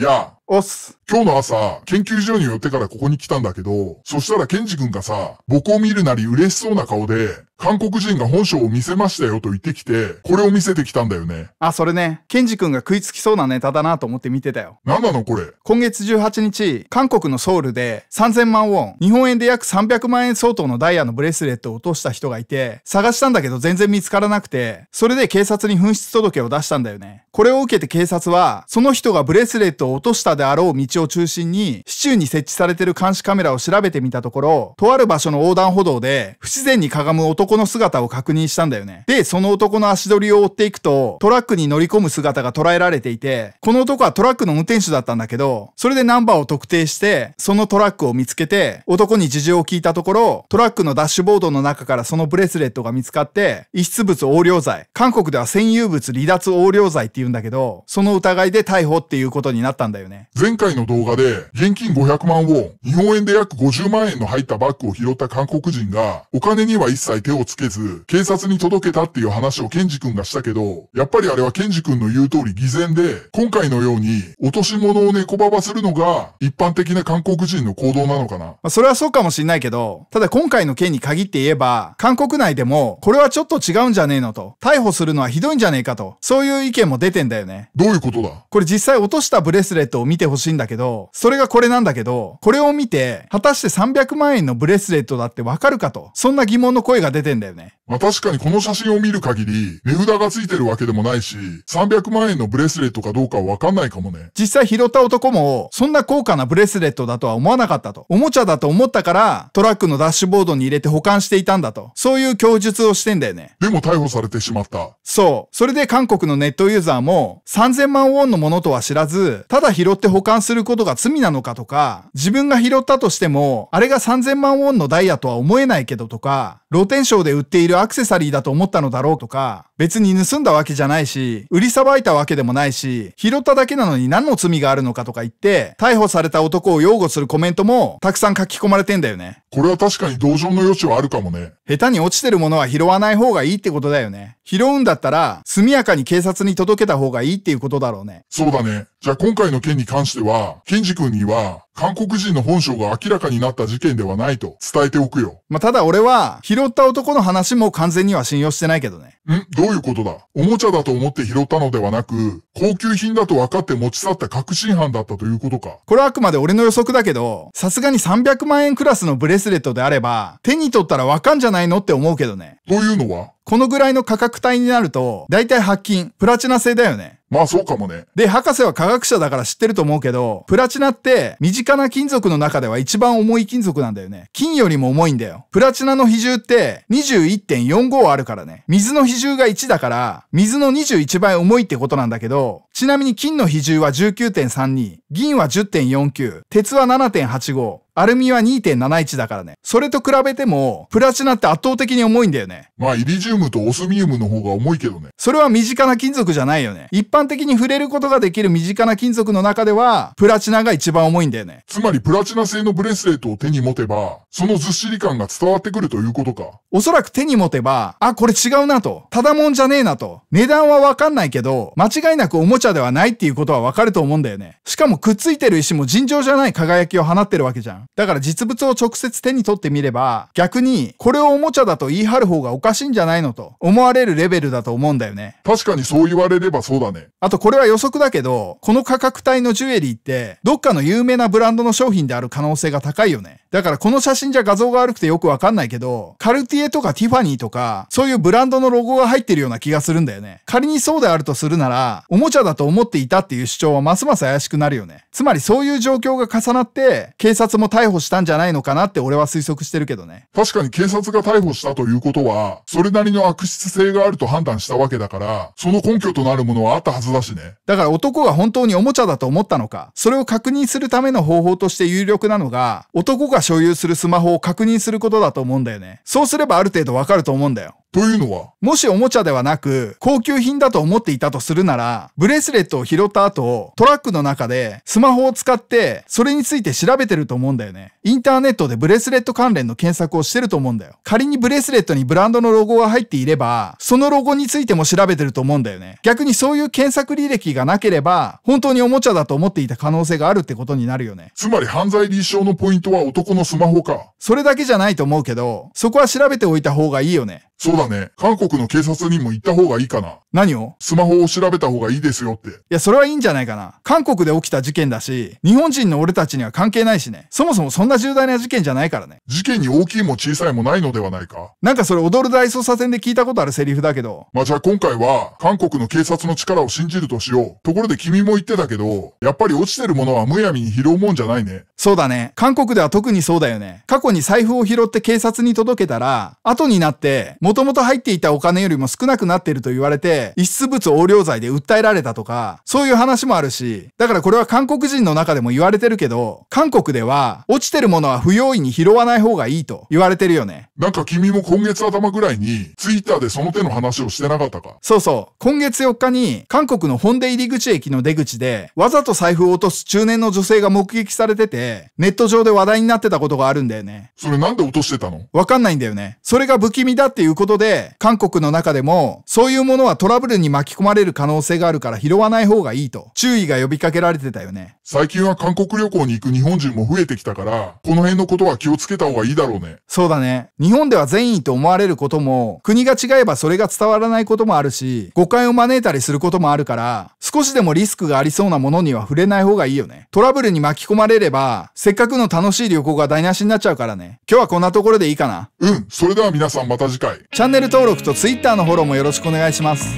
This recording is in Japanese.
やあ、おっす。今日の朝、研究所に寄ってからここに来たんだけど、そしたらケンジ君がさ、僕を見るなり嬉しそうな顔で、韓国人が本性を見せましたよと言ってきて、これを見せてきたんだよね。あ、それね、ケンジ君が食いつきそうなネタだなと思って見てたよ。なんなのこれ？今月18日、韓国のソウルで3000万ウォン、日本円で約300万円相当のダイヤのブレスレットを落とした人がいて、探したんだけど全然見つからなくて、それで警察に紛失届を出したんだよね。これを受けて警察は、その人がブレスレットを落としたであろう道を中心に、市中に設置されてる監視カメラを調べてみたところ、とある場所の横断歩道で、不自然にかがむ男の姿を確認したんだよね。で、その男の足取りを追っていくと、トラックに乗り込む姿が捉えられていて、この男はトラックの運転手だったんだけど、それでナンバーを特定して、そのトラックを見つけて、男に事情を聞いたところ、トラックのダッシュボードの中からそのブレスレットが見つかって、遺失物横領罪、韓国では占有物離脱横領罪って言うんだけど、その疑いで逮捕っていうことになったんだよね。前回の動画で、現金500万ウォン、日本円で約50万円の入ったバッグを拾った韓国人が、お金には一切手をつけず、警察に届けたっていう話をケンジ君がしたけど、やっぱりあれはケンジ君の言う通り偽善で、今回のように落とし物を猫ばばするのが一般的な韓国人の行動なのかな。まあ、それはそうかもしんないけど、ただ今回の件に限って言えば、韓国内でも、これはちょっと違うんじゃねえのと、逮捕するのはひどいんじゃねえかと、そういう意見も出てんだよね。どういうことだ？これ実際落としたブレスレットを見てほしいんだけど、それがこれなんだけど、これを見て、果たして300万円のブレスレットだってわかるかと、そんな疑問の声が出てんだよね。まあ確かにこの写真を見る限り、値札がついてるわけでもないし、300万円のブレスレットかどうかはわかんないかもね。実際拾った男も、そんな高価なブレスレットだとは思わなかったと。おもちゃだと思ったから、トラックのダッシュボードに入れて保管していたんだと。そういう供述をしてんだよね。でも逮捕されてしまった。そう。それで韓国のネットユーザーも、3000万ウォンのものとは知らず、ただ拾って保管することが罪なのかとか、自分が拾ったとしても、あれが3000万ウォンのダイヤとは思えないけどとか、ローテンショーで売っているアクセサリーだと思ったのだろうとか、別に盗んだわけじゃないし、売りさばいたわけでもないし、拾っただけなのに何の罪があるのかとか言って、逮捕された男を擁護するコメントもたくさん書き込まれてんだよね。これは確かに同情の余地はあるかもね。下手に落ちてるものは拾わない方がいいってことだよね。拾うんだったら、速やかに警察に届けた方がいいっていうことだろうね。そうだね。じゃあ今回の件に関しては、ケンジ君には、韓国人の本性が明らかになった事件ではないと伝えておくよ。まあ、ただ俺は、拾った男の話も完全には信用してないけどね。ん？どういうことだ？おもちゃだと思って拾ったのではなく、高級品だと分かって持ち去った確信犯だったということか。これはあくまで俺の予測だけど、さすがに300万円クラスのブレスレットであれば、手に取ったらわかんじゃないのって思うけどね。というのは？このぐらいの価格帯になると、だいたい白金、プラチナ製だよね。まあそうかもね。で、博士は科学者だから知ってると思うけど、プラチナって身近な金属の中では一番重い金属なんだよね。金よりも重いんだよ。プラチナの比重って21.45あるからね。水の比重が1だから、水の21倍重いってことなんだけど、ちなみに金の比重は19.32、銀は10.49、鉄は7.85、アルミは2.71だからね。それと比べても、プラチナって圧倒的に重いんだよね。まあ、イリジウムとオスミウムの方が重いけどね。それは身近な金属じゃないよね。一般的に触れることができる身近な金属の中では、プラチナが一番重いんだよね。つまり、プラチナ製のブレスレットを手に持てば、そのずっしり感が伝わってくるということか。おそらく手に持てば、あ、これ違うなと。ただもんじゃねえなと。値段はわかんないけど、間違いなくおもちゃではないっていうことはわかると思うんだよね。しかもくっついてる石も尋常じゃない輝きを放ってるわけじゃん。だから実物を直接手に取ってみれば、逆に、これをおもちゃだと言い張る方がおかしいんじゃないのと思われるレベルだと思うんだよね。確かにそう言われればそうだね。あとこれは予測だけど、この価格帯のジュエリーって、どっかの有名なブランドの商品である可能性が高いよね。だからこの写真じゃ画像が悪くてよくわかんないけど、カルティエとかティファニーとか、そういうブランドのロゴが入ってるような気がするんだよね。仮にそうであるとするなら、おもちゃだと思っていたっていう主張はますます怪しくなるよね。つまりそういう状況が重なって、警察も逮捕したんじゃないのかなって俺は推測してるけどね。確かに警察が逮捕したということは、それなりの悪質性があると判断したわけだから、その根拠となるものはあったはずだしね。だから男が本当におもちゃだと思ったのか、それを確認するための方法として有力なのが、男が所有するスマホを確認することだと思うんだよね。そうすればある程度わかると思うんだよ。というのは？もしおもちゃではなく、高級品だと思っていたとするなら、ブレスレットを拾った後、トラックの中でスマホを使って、それについて調べてると思うんだよね。インターネットでブレスレット関連の検索をしてると思うんだよ。仮にブレスレットにブランドのロゴが入っていれば、そのロゴについても調べてると思うんだよね。逆にそういう検索履歴がなければ、本当におもちゃだと思っていた可能性があるってことになるよね。つまり犯罪立証のポイントは男のスマホか。それだけじゃないと思うけど、そこは調べておいた方がいいよね。そうだね。韓国の警察にも行った方がいいかな。何を？スマホを調べた方がいいですよって。いや、それはいいんじゃないかな。韓国で起きた事件だし、日本人の俺たちには関係ないしね。そもそもそんな重大な事件じゃないからね。事件に大きいも小さいもないのではないか。なんかそれ踊る大捜査線で聞いたことあるセリフだけど。まあ、じゃあ今回は、韓国の警察の力を信じるとしよう。ところで君も言ってたけど、やっぱり落ちてるものはむやみに拾うもんじゃないね。そうだね。韓国では特にそうだよね。過去に財布を拾って警察に届けたら、後になって、元々入っていたたお金よりも少なくなっていると言われて、遺失物横領罪で訴えられたとか、そういう話もあるし、だからこれは韓国人の中でも言われてるけど、韓国では、落ちてるものは不用意に拾わない方がいいと言われてるよね。なんか君も今月頭ぐらいに、ツイッターでその手の話をしてなかったか？そうそう。今月4日に、韓国の本出入り口駅の出口で、わざと財布を落とす中年の女性が目撃されてて、ネット上で話題になってたことがあるんだよね。それなんで落としてたの？わかんないんだよね。それが不気味だっていうことで、韓国の中でも、そういうものはトラブルに巻き込まれる可能性があるから拾わない方がいいと、注意が呼びかけられてたよね。最近は韓国旅行に行く日本人も増えてきたから、この辺のことは気をつけた方がいいだろうね。そうだね。日本では善意と思われることも、国が違えばそれが伝わらないこともあるし、誤解を招いたりすることもあるから、少しでもリスクがありそうなものには触れない方がいいよね。トラブルに巻き込まれれば、せっかくの楽しい旅行が台無しになっちゃうからね。今日はこんなところでいいかな。うん。それでは皆さんまた次回。チャンネル登録と Twitter のフォローもよろしくお願いします。